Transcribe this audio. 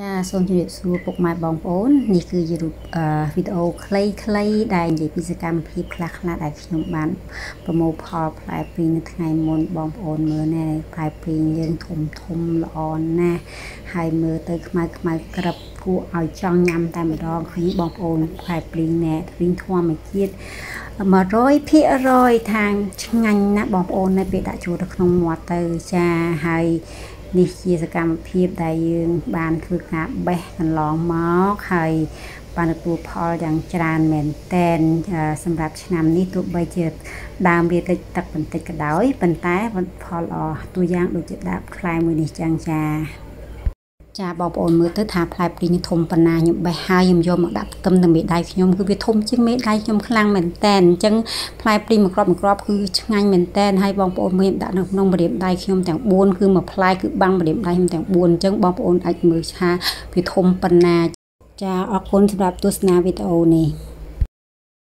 ចាសូមជម្រាបសួរពុកម៉ែបងប្អូននេះគឺជារូបវីដេអូខ្លីៗដែលនិយាយពីសកម្មភាពខ្លះៗដែលខ្ញុំបានប្រមូលផលផ្លែព្រីងនៅថ្ងៃមុនបងប្អូនមើលណែផ្លែព្រីងយើងធំធំល្អណាស់ហើយមើលទៅខ្មៅខ្មៅក្រឹបគួរឲ្យចង់ញ៉ាំតែម្ដងឃើញបងប្អូនផ្លែព្រីងណែព្រីងធម្មជាតិ100%ខាងឆ្ងាញ់ណាស់បងប្អូននៅពេលដាក់ចូលទៅក្នុងមាត់ទៅចាហើយ នេះជាសកម្មភាពដែលយើង បានធ្វើការបេះកន្លងមកហើយបានទទួលផលយ៉ាងច្រើនមែនតែនសម្រាប់ឆ្នាំនេះទោះបីជាដើមវាតិចទឹកបន្តិចក៏ដោយប៉ុន្តែផលល្អតួយ៉ាងដូចជាដើមខ្លែមួយនេះចឹងចា ចាបងប្អូនមើលទៅថាផ្លែព្រីងធំប៉ុណ្ណាខ្ញុំបេះហើយខ្ញុំយកមកដាក់ផ្ទឹមនៅមេដៃខ្ញុំគឺវាធំជាងមេដៃខ្ញុំខ្លាំងមែនតែនអញ្ចឹងផ្លែព្រីងមួយគ្រាប់មួយគ្រាប់គឺឆ្ងាញ់មែនតែនហើយបងប្អូនមើលដាក់នៅក្នុងម្រាមដៃខ្ញុំទាំង4គឺមួយផ្លែគឺបាំងម្រាមដៃខ្ញុំទាំង4អញ្ចឹងបងប្អូនអាចមើលថាវាធំប៉ុណ្ណាចាអរគុណសម្រាប់ទស្សនាវីដេអូនេះ